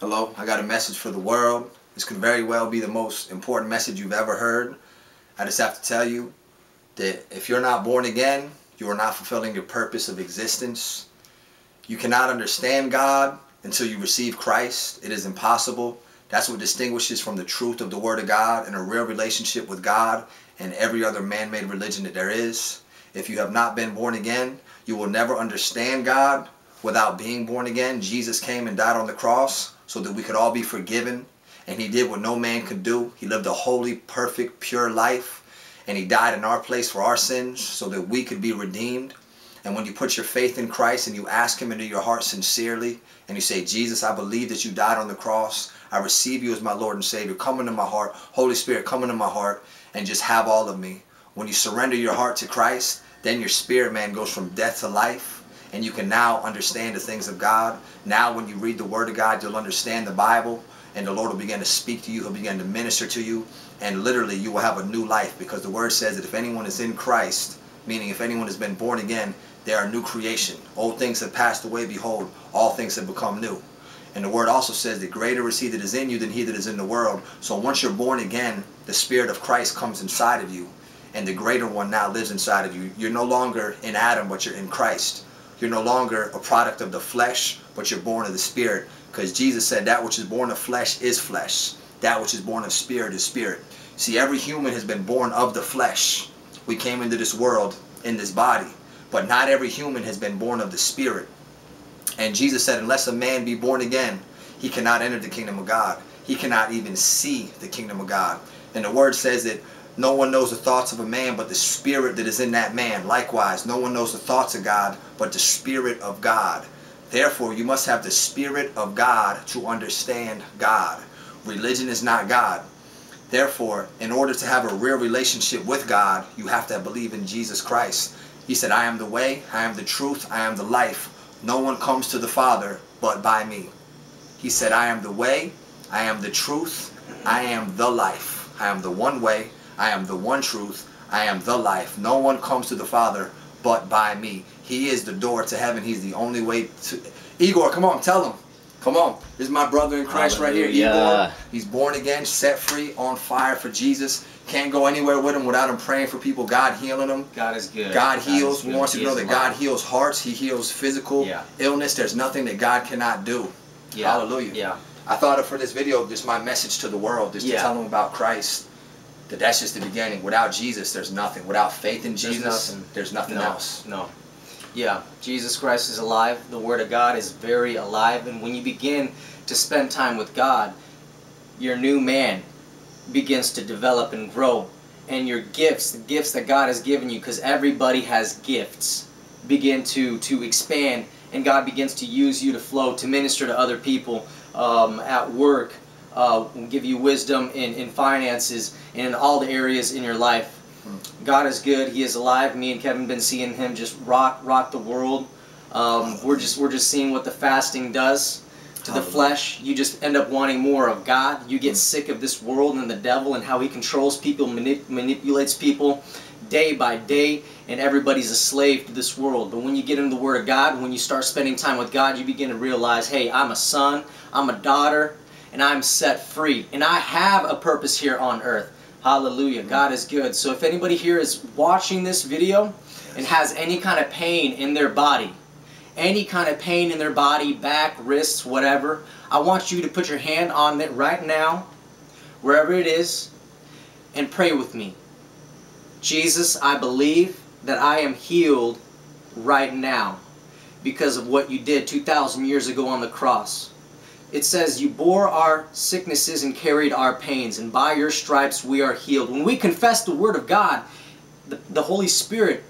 Hello, I got a message for the world. This could very well be the most important message you've ever heard. I just have to tell you that if you're not born again, you are not fulfilling your purpose of existence. You cannot understand God until you receive Christ. It is impossible. That's what distinguishes from the truth of the Word of God and a real relationship with God and every other man-made religion that there is. If you have not been born again, you will never understand God without being born again. Jesus came and died on the cross so that we could all be forgiven. And he did what no man could do. He lived a holy, perfect, pure life. And he died in our place for our sins so that we could be redeemed. And when you put your faith in Christ and you ask him into your heart sincerely and you say, Jesus, I believe that you died on the cross. I receive you as my Lord and Savior. Come into my heart. Holy Spirit, come into my heart and just have all of me. When you surrender your heart to Christ, then your spirit man goes from death to life and you can now understand the things of God. Now when you read the Word of God, you'll understand the Bible and the Lord will begin to speak to you. He'll begin to minister to you and literally you will have a new life because the Word says that if anyone is in Christ, meaning if anyone has been born again, they are a new creation. Old things have passed away. Behold, all things have become new. And the word also says that greater is he that is in you than he that is in the world. So once you're born again, the Spirit of Christ comes inside of you. And the greater one now lives inside of you. You're no longer in Adam, but you're in Christ. You're no longer a product of the flesh, but you're born of the Spirit. Because Jesus said that which is born of flesh is flesh. That which is born of spirit is spirit. See, every human has been born of the flesh. We came into this world in this body. But not every human has been born of the Spirit. And Jesus said, unless a man be born again, he cannot enter the kingdom of God. He cannot even see the kingdom of God. And the word says that no one knows the thoughts of a man but the spirit that is in that man. Likewise, no one knows the thoughts of God but the spirit of God. Therefore, you must have the spirit of God to understand God. Religion is not God. Therefore, in order to have a real relationship with God, you have to believe in Jesus Christ. He said, I am the way, I am the truth, I am the life. No one comes to the Father but by me. He said, I am the way, I am the truth, I am the life. I am the one way, I am the one truth, I am the life. No one comes to the Father but by me. He is the door to heaven. He's the only way to... Igor, come on, tell him. Come on. This is my brother in Christ Hallelujah. right here, Igor. He's born again, set free, on fire for Jesus. Can't go anywhere with him without him praying for people, God healing them. God is good. God heals. God we want you to know that God heals hearts. He heals physical yeah. illness. There's nothing that God cannot do. Yeah. Hallelujah. Yeah. I thought of for this video, just my message to the world, just yeah. to tell them about Christ. That that's just the beginning. Without Jesus, there's nothing. Without faith in Jesus, there's nothing, there's nothing no, else. No. Yeah, Jesus Christ is alive. The Word of God is very alive. And when you begin to spend time with God, your new man begins to develop and grow. And your gifts, the gifts that God has given you, because everybody has gifts, begin to, to expand. And God begins to use you to flow, to minister to other people um, at work, uh, give you wisdom in, in finances, and in all the areas in your life. God is good. He is alive. Me and Kevin been seeing him just rock rock the world. Um, we're just we're just seeing what the fasting does to the flesh. You just end up wanting more of God. You get sick of this world and the devil and how he controls people, manip manipulates people day by day, and everybody's a slave to this world. But when you get into the Word of God, when you start spending time with God, you begin to realize, hey, I'm a son, I'm a daughter, and I'm set free. And I have a purpose here on earth. Hallelujah. Mm-hmm. God is good. So if anybody here is watching this video and has any kind of pain in their body, any kind of pain in their body, back, wrists, whatever, I want you to put your hand on it right now, wherever it is, and pray with me. Jesus, I believe that I am healed right now because of what you did 2,000 years ago on the cross it says, You bore our sicknesses and carried our pains, and by your stripes we are healed. When we confess the Word of God, the, the Holy Spirit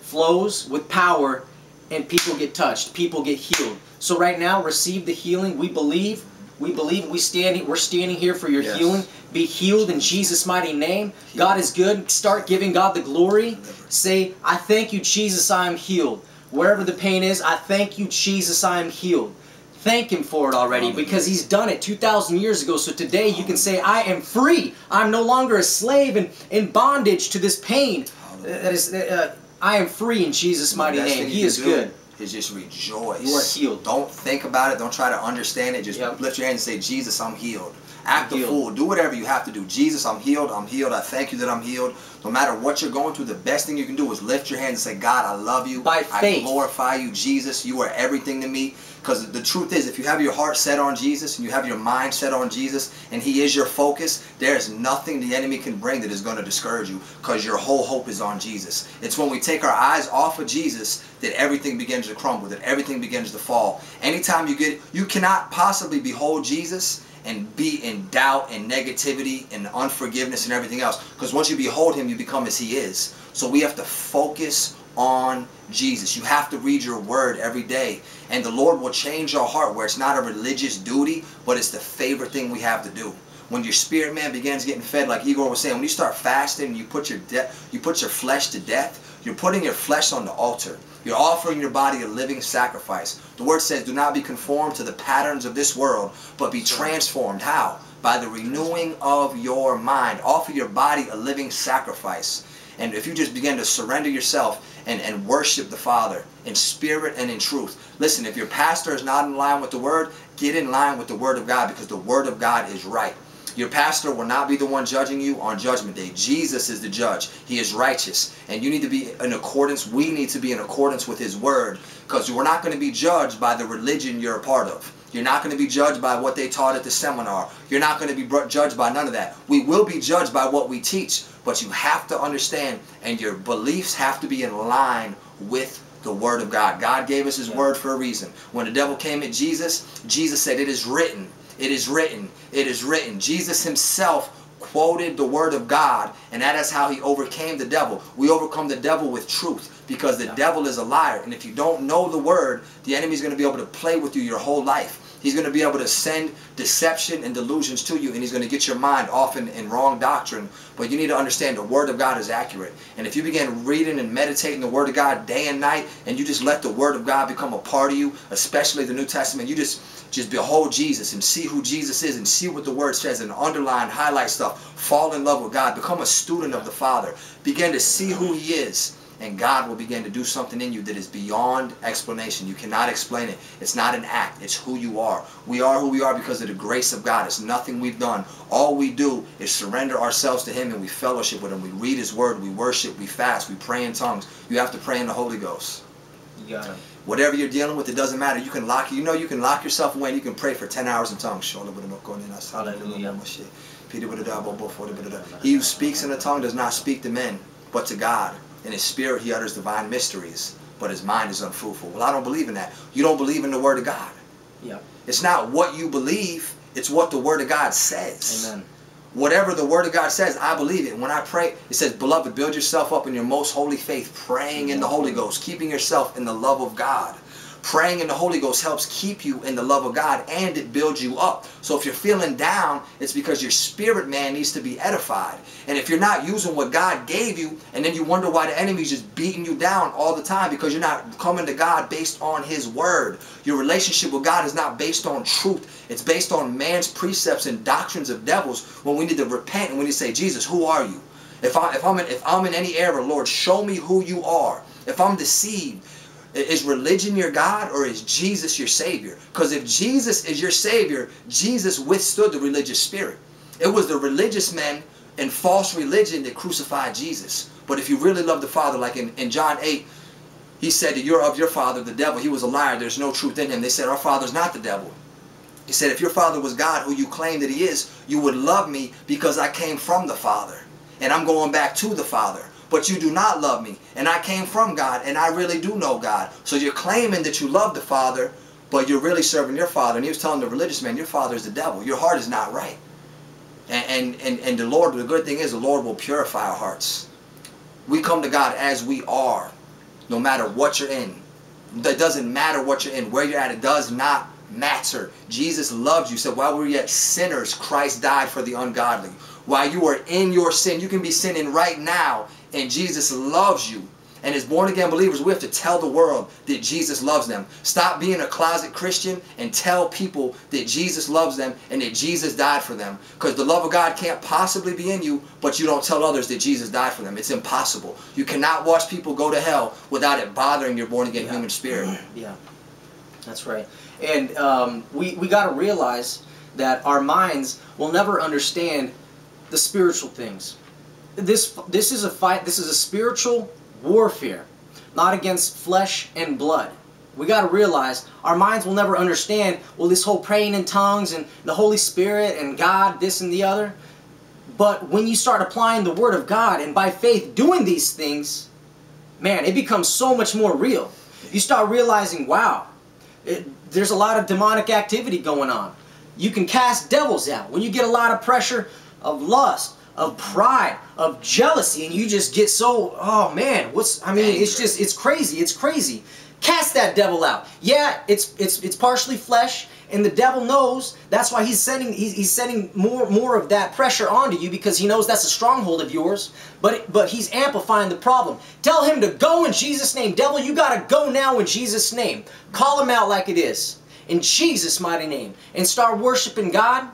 flows with power, and people get touched, people get healed. So right now, receive the healing. We believe. We believe we standing, we're standing here for your yes. healing. Be healed in Jesus' mighty name. God is good. Start giving God the glory. Say, I thank you, Jesus, I am healed. Wherever the pain is, I thank you, Jesus, I am healed thank him for it already because he's done it 2,000 years ago. So today you can say, I am free. I'm no longer a slave and in bondage to this pain. That is, uh, I am free in Jesus' mighty name. He is good. is just rejoice. You are healed. Don't think about it. Don't try to understand it. Just Yep. lift your hand and say, Jesus, I'm healed. Act a healed. fool. Do whatever you have to do. Jesus, I'm healed. I'm healed. I thank you that I'm healed. No matter what you're going through, the best thing you can do is lift your hand and say, God, I love you. By I glorify you. Jesus, you are everything to me. Because the truth is, if you have your heart set on Jesus and you have your mind set on Jesus and He is your focus, there is nothing the enemy can bring that is going to discourage you because your whole hope is on Jesus. It's when we take our eyes off of Jesus that everything begins to crumble, that everything begins to fall. Anytime you get, you cannot possibly behold Jesus and be in doubt and negativity and unforgiveness and everything else. Because once you behold Him, you become as He is. So we have to focus on Jesus. You have to read your word every day. And the Lord will change your heart where it's not a religious duty, but it's the favorite thing we have to do. When your spirit man begins getting fed, like Igor was saying, when you start fasting you put your de- you put your flesh to death, you're putting your flesh on the altar. You're offering your body a living sacrifice. The word says, do not be conformed to the patterns of this world, but be transformed. How? By the renewing of your mind. Offer your body a living sacrifice. And if you just begin to surrender yourself and, and worship the Father in spirit and in truth. Listen, if your pastor is not in line with the Word, get in line with the Word of God because the Word of God is right. Your pastor will not be the one judging you on Judgment Day. Jesus is the judge. He is righteous. And you need to be in accordance, we need to be in accordance with His Word because we're not going to be judged by the religion you're a part of. You're not going to be judged by what they taught at the seminar. You're not going to be judged by none of that. We will be judged by what we teach, but you have to understand and your beliefs have to be in line with the Word of God. God gave us His. Word for a reason. When the devil came at Jesus, Jesus said, It is written, it is written, it is written. Jesus Himself quoted the Word of God, and that is how He overcame the devil. We overcome the devil with truth because the Yeah. devil is a liar. And if you don't know the Word, the enemy is going to be able to play with you your whole life. He's going to be able to send deception and delusions to you, and he's going to get your mind off in, in wrong doctrine. But you need to understand the Word of God is accurate. And if you begin reading and meditating the Word of God day and night, and you just let the Word of God become a part of you, especially the New Testament, you just just behold Jesus and see who Jesus is and see what the Word says and underline, highlight stuff. Fall in love with God. Become a student of the Father. Begin to see who He is and God will begin to do something in you that is beyond explanation. You cannot explain it. It's not an act. It's who you are. We are who we are because of the grace of God. It's nothing we've done. All we do is surrender ourselves to Him and we fellowship with Him. We read His Word. We worship. We fast. We pray in tongues. You have to pray in the Holy Ghost. You got him. Whatever you're dealing with, it doesn't matter. You can lock. You know you can lock yourself away and you can pray for 10 hours in tongues. Hallelujah. He who speaks in a tongue does not speak to men, but to God. In his spirit he utters divine mysteries, but his mind is unfruitful. Well, I don't believe in that. You don't believe in the word of God. Yep. It's not what you believe, it's what the word of God says. Amen. Whatever the word of God says, I believe it. When I pray, it says, Beloved, build yourself up in your most holy faith, praying in the Holy Ghost, keeping yourself in the love of God. Praying in the Holy Ghost helps keep you in the love of God and it builds you up. So if you're feeling down, it's because your spirit man needs to be edified. And if you're not using what God gave you, and then you wonder why the enemy's just beating you down all the time because you're not coming to God based on his word. Your relationship with God is not based on truth. It's based on man's precepts and doctrines of devils when we need to repent and when you say, Jesus, who are you? If, I, if, I'm in, if I'm in any error, Lord, show me who you are. If I'm deceived, is religion your God or is Jesus your Savior? Because if Jesus is your Savior, Jesus withstood the religious spirit. It was the religious men and false religion that crucified Jesus. But if you really love the Father, like in, in John 8, he said that you're of your father, the devil. He was a liar. There's no truth in him. They said, our father's not the devil. He said, if your father was God, who you claim that he is, you would love me because I came from the Father. And I'm going back to the Father. But you do not love me. And I came from God, and I really do know God. So you're claiming that you love the Father, but you're really serving your Father. And he was telling the religious man, your father is the devil. Your heart is not right. And, and, and, and the Lord, the good thing is the Lord will purify our hearts. We come to God as we are, no matter what you're in. It doesn't matter what you're in, where you're at. It does not matter. Jesus loves you. So said, while we were yet sinners, Christ died for the ungodly. While you are in your sin, you can be sinning right now, and Jesus loves you. And as born again believers, we have to tell the world that Jesus loves them. Stop being a closet Christian and tell people that Jesus loves them and that Jesus died for them. Because the love of God can't possibly be in you, but you don't tell others that Jesus died for them. It's impossible. You cannot watch people go to hell without it bothering your born again Yeah. human spirit. Yeah, that's right. And um, we, we got to realize that our minds will never understand the spiritual things. This, this is a fight, this is a spiritual warfare, not against flesh and blood. We got to realize our minds will never understand, well, this whole praying in tongues and the Holy Spirit and God, this and the other. But when you start applying the Word of God and by faith doing these things, man, it becomes so much more real. You start realizing, wow, it, there's a lot of demonic activity going on. You can cast devils out when you get a lot of pressure of lust, of pride, of jealousy, and you just get so, oh man, what's, I mean, it's just, it's crazy, it's crazy. Cast that devil out. Yeah, it's it's it's partially flesh, and the devil knows that's why he's sending he's, he's sending more more of that pressure onto you because he knows that's a stronghold of yours. But but he's amplifying the problem. Tell him to go in Jesus' name, devil. You gotta go now in Jesus' name. Call him out like it is in Jesus' mighty name, and start worshiping God.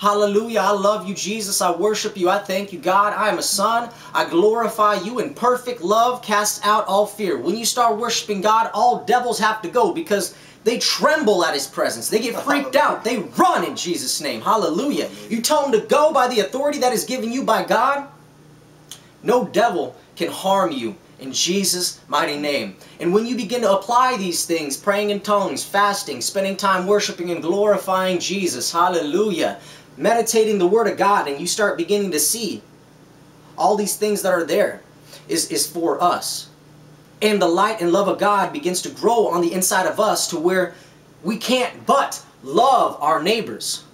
Hallelujah. I love you, Jesus. I worship you. I thank you, God. I am a son. I glorify you in perfect love. Cast out all fear. When you start worshiping God, all devils have to go because they tremble at his presence. They get freaked out. They run in Jesus' name. Hallelujah. You tell them to go by the authority that is given you by God. No devil can harm you in Jesus' mighty name. And when you begin to apply these things, praying in tongues, fasting, spending time worshiping and glorifying Jesus, hallelujah, meditating the Word of God, and you start beginning to see all these things that are there is, is for us. And the light and love of God begins to grow on the inside of us to where we can't but love our neighbors.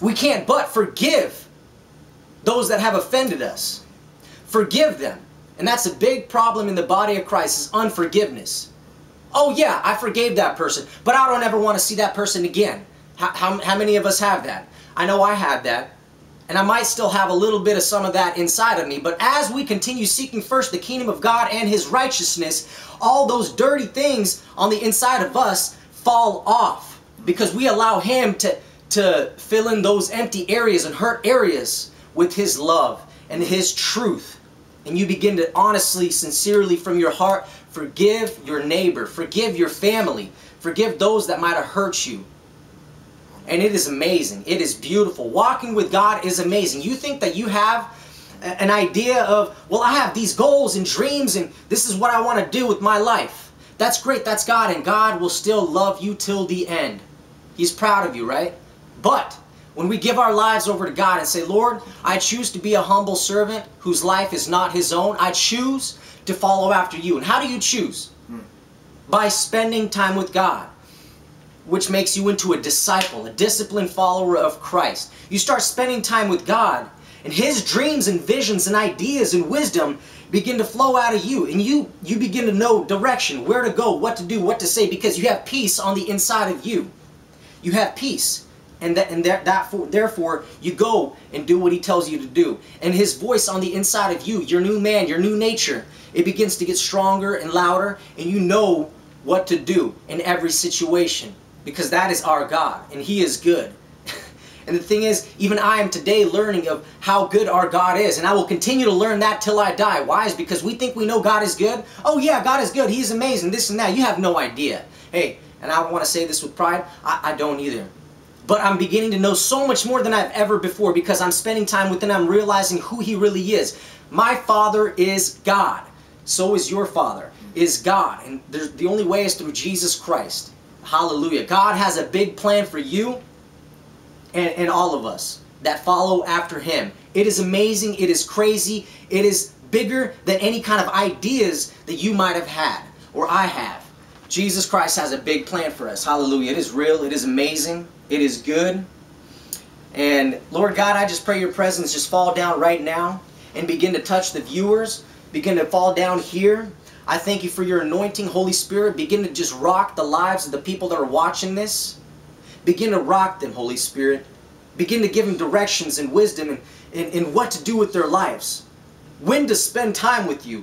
We can't but forgive those that have offended us. Forgive them. And that's a big problem in the body of Christ is unforgiveness. Oh yeah, I forgave that person, but I don't ever want to see that person again. How, how, how many of us have that? I know I had that. And I might still have a little bit of some of that inside of me. But as we continue seeking first the kingdom of God and His righteousness, all those dirty things on the inside of us fall off. Because we allow Him to, to fill in those empty areas and hurt areas with His love and His truth. And you begin to honestly, sincerely from your heart, forgive your neighbor, forgive your family, forgive those that might have hurt you. And it is amazing. It is beautiful. Walking with God is amazing. You think that you have an idea of, well, I have these goals and dreams and this is what I want to do with my life. That's great. That's God. And God will still love you till the end. He's proud of you, right? But when we give our lives over to God and say, Lord, I choose to be a humble servant whose life is not his own. I choose to follow after you. And how do you choose? Hmm. By spending time with God which makes you into a disciple, a disciplined follower of Christ. You start spending time with God, and His dreams and visions and ideas and wisdom begin to flow out of you, and you you begin to know direction, where to go, what to do, what to say, because you have peace on the inside of you. You have peace, and that and that, that for, therefore you go and do what He tells you to do, and His voice on the inside of you, your new man, your new nature, it begins to get stronger and louder, and you know what to do in every situation because that is our God and He is good. and the thing is, even I am today learning of how good our God is, and I will continue to learn that till I die. Why? Is because we think we know God is good. Oh yeah, God is good. He's amazing. This and that. You have no idea. Hey, and I want to say this with pride. I, I don't either. But I'm beginning to know so much more than I've ever before because I'm spending time with Him. I'm realizing who He really is. My Father is God. So is your Father. Is God. And the only way is through Jesus Christ. Hallelujah. God has a big plan for you and, and all of us that follow after Him. It is amazing. It is crazy. It is bigger than any kind of ideas that you might have had or I have. Jesus Christ has a big plan for us. Hallelujah. It is real. It is amazing. It is good. And Lord God, I just pray your presence just fall down right now and begin to touch the viewers, begin to fall down here. I thank you for your anointing, Holy Spirit. Begin to just rock the lives of the people that are watching this. Begin to rock them, Holy Spirit. Begin to give them directions and wisdom and, and, and what to do with their lives. When to spend time with you.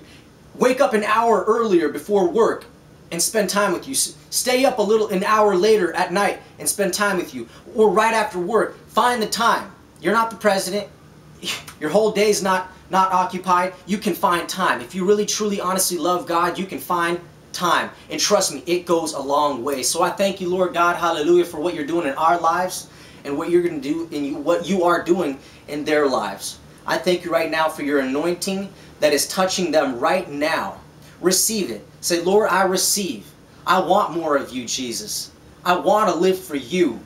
wake up an hour earlier before work and spend time with you. Stay up a little an hour later at night and spend time with you. Or right after work, find the time. You're not the president. Your whole day's not not occupied. You can find time. If you really truly honestly love God, you can find time. And trust me, it goes a long way. So I thank you, Lord God, hallelujah, for what you're doing in our lives and what you're going to do and what you are doing in their lives. I thank you right now for your anointing that is touching them right now. Receive it. Say, Lord, I receive. I want more of you, Jesus. I want to live for you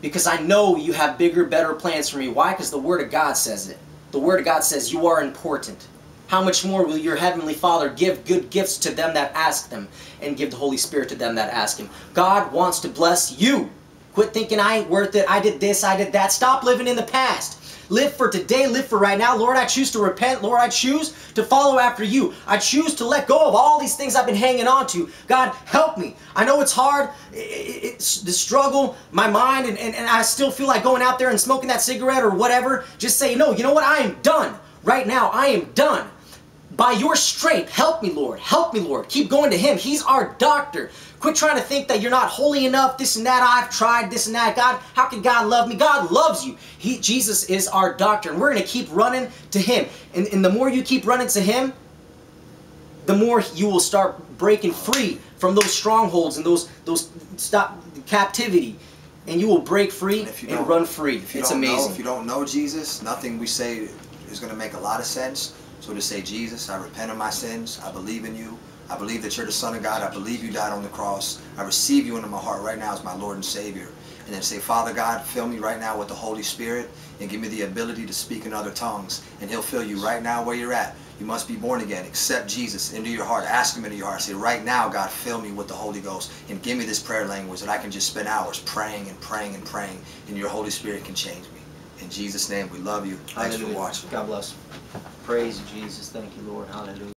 because I know you have bigger, better plans for me. Why? Because the Word of God says it. The Word of God says you are important. How much more will your Heavenly Father give good gifts to them that ask them and give the Holy Spirit to them that ask Him? God wants to bless you. Quit thinking I ain't worth it. I did this, I did that. Stop living in the past. Live for today, live for right now. Lord, I choose to repent. Lord, I choose to follow after you. I choose to let go of all these things I've been hanging on to. God, help me. I know it's hard. It's the struggle, my mind, and, and, and I still feel like going out there and smoking that cigarette or whatever. Just say, no, you know what? I am done. Right now, I am done. By your strength, help me, Lord. Help me, Lord. Keep going to Him. He's our doctor. Quit trying to think that you're not holy enough, this and that. I've tried this and that. God, how can God love me? God loves you. He, Jesus is our doctor, and we're going to keep running to Him. And, and the more you keep running to Him, the more you will start breaking free from those strongholds and those those stop captivity and you will break free and, and run free. it's amazing. Know, if you don't know Jesus, nothing we say is going to make a lot of sense. So to say, Jesus, I repent of my sins. I believe in you. I believe that you're the Son of God. I believe you died on the cross. I receive you into my heart right now as my Lord and Savior. And then say, Father God, fill me right now with the Holy Spirit and give me the ability to speak in other tongues. And he'll fill you right now where you're at. You must be born again. Accept Jesus into your heart. Ask him into your heart. Say, right now, God, fill me with the Holy Ghost and give me this prayer language that I can just spend hours praying and praying and praying and your Holy Spirit can change me. In Jesus' name, we love you. Thanks Hallelujah. for watching. God bless. Praise Jesus. Thank you, Lord. Hallelujah.